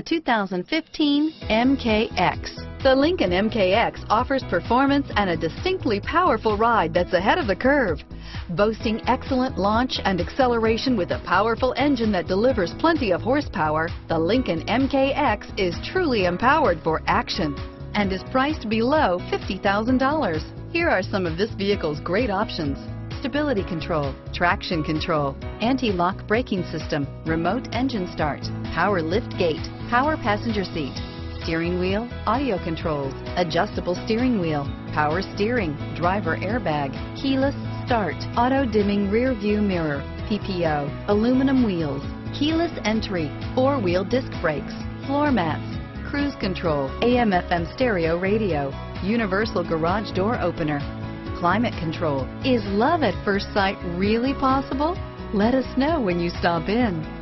The 2015 MKX. The Lincoln MKX offers performance and a distinctly powerful ride that's ahead of the curve. Boasting excellent launch and acceleration with a powerful engine that delivers plenty of horsepower, the Lincoln MKX is truly empowered for action and is priced below $50,000. Here are some of this vehicle's great options stability control, traction control, anti-lock braking system, remote engine start, power lift gate, power passenger seat, steering wheel, audio controls, adjustable steering wheel, power steering, driver airbag, keyless start, auto dimming rear view mirror, PPO, aluminum wheels, keyless entry, four wheel disc brakes, floor mats, cruise control, AM FM stereo radio, universal garage door opener, climate control. Is love at first sight really possible? Let us know when you stop in.